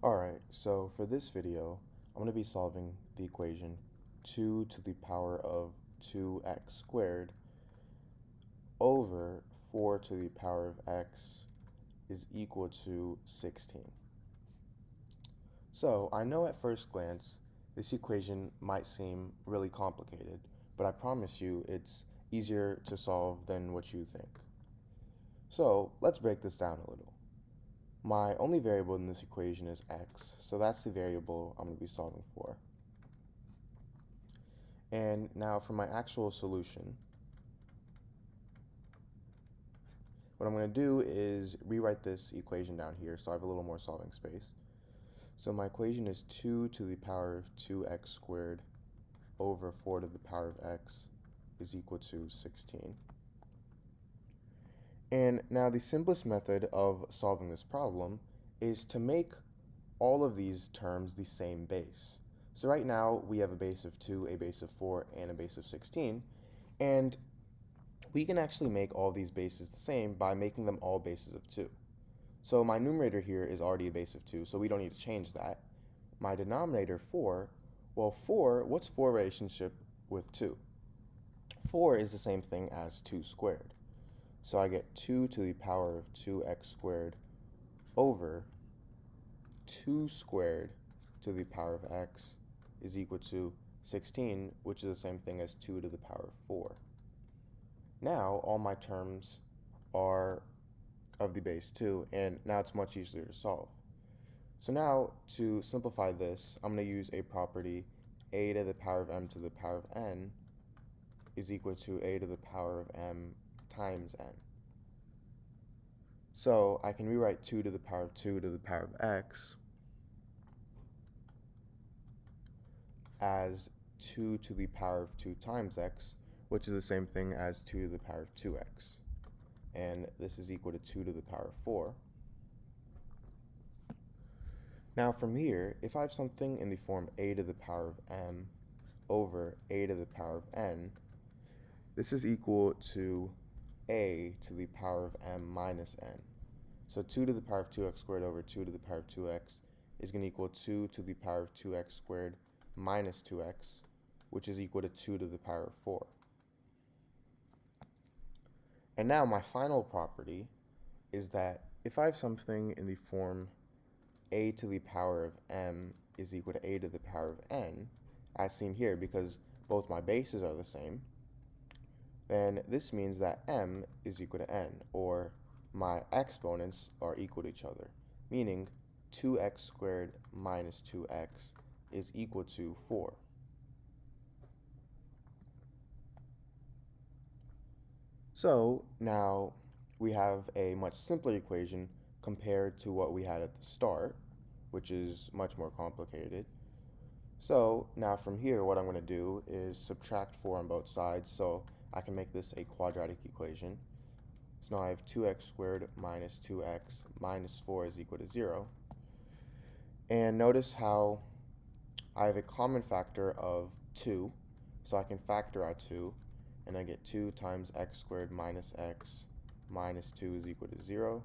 Alright, so for this video, I'm going to be solving the equation 2 to the power of 2x squared over 4 to the power of x is equal to 16. So I know at first glance this equation might seem really complicated, but I promise you it's easier to solve than what you think. So let's break this down a little. My only variable in this equation is x, so that's the variable I'm going to be solving for. And now for my actual solution, what I'm going to do is rewrite this equation down here so I have a little more solving space. So my equation is 2 to the power of 2x squared over 4 to the power of x is equal to 16. And now the simplest method of solving this problem is to make all of these terms the same base. So right now we have a base of 2, a base of 4, and a base of 16. And we can actually make all these bases the same by making them all bases of 2. So my numerator here is already a base of 2, so we don't need to change that. My denominator, 4, well 4, what's 4 relationship with 2? 4 is the same thing as 2 squared. So I get 2 to the power of 2x squared over 2 squared to the power of x is equal to 16, which is the same thing as 2 to the power of 4. Now, all my terms are of the base 2, and now it's much easier to solve. So now, to simplify this, I'm going to use a property a to the power of m to the power of n is equal to a to the power of m times n. So I can rewrite 2 to the power of 2 to the power of x as 2 to the power of 2 times x, which is the same thing as 2 to the power of 2x. And this is equal to 2 to the power of 4. Now from here, if I have something in the form a to the power of m over a to the power of n, this is equal to a to the power of m minus n. So 2 to the power of 2x squared over 2 to the power of 2x is going to equal 2 to the power of 2x squared minus 2x, which is equal to 2 to the power of 4. And now my final property is that if I have something in the form a to the power of m is equal to a to the power of n, as seen here because both my bases are the same, then this means that m is equal to n, or my exponents are equal to each other, meaning 2x squared minus 2x is equal to 4. So now we have a much simpler equation compared to what we had at the start, which is much more complicated. So now from here, what I'm going to do is subtract 4 on both sides. So I can make this a quadratic equation. So now I have 2x squared minus 2x minus 4 is equal to 0. And notice how I have a common factor of 2, so I can factor out 2, and I get 2 times x squared minus x minus 2 is equal to 0.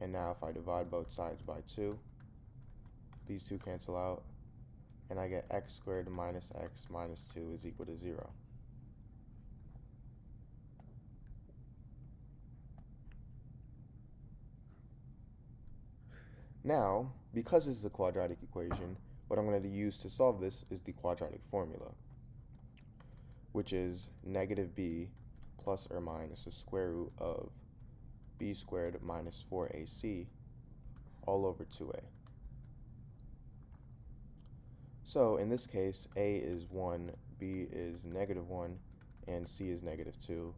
And now if I divide both sides by 2, these two cancel out, and I get x squared minus x minus 2 is equal to 0. Now, because this is a quadratic equation, what I'm going to use to solve this is the quadratic formula, which is negative b plus or minus the square root of b squared minus 4ac all over 2a. So in this case, a is 1, b is negative 1, and c is negative 2.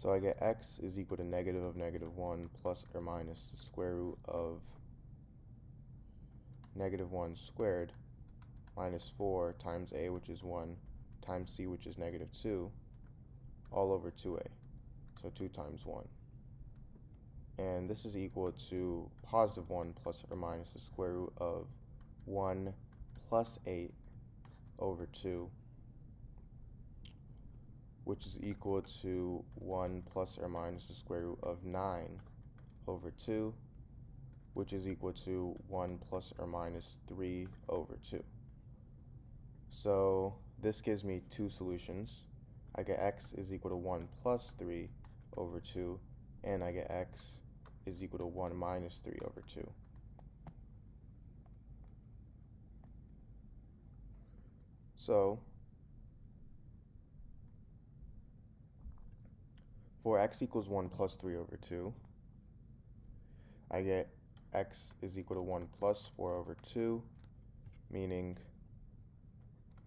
So I get x is equal to negative of negative 1 plus or minus the square root of negative 1 squared minus 4 times a, which is 1, times c, which is negative 2, all over 2a. So 2 times 1. And this is equal to positive 1 plus or minus the square root of 1 plus 8 over 2 which is equal to 1 plus or minus the square root of 9 over 2. which is equal to 1 plus or minus 3 over 2. So this gives me two solutions. I get x is equal to 1 plus 3 over 2, and I get x is equal to 1 minus 3 over 2. So, for x equals 1 plus 3 over 2, I get x is equal to 1 plus 4 over 2, meaning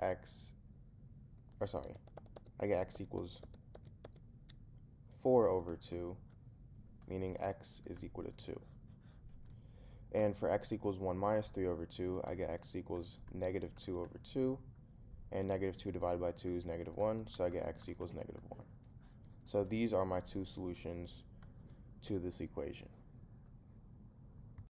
x, or sorry, I get x equals 4 over 2, meaning x is equal to 2. And for x equals 1 minus 3 over 2, I get x equals negative 2 over 2, and negative 2 divided by 2 is negative 1, so I get x equals negative 1. So these are my two solutions to this equation.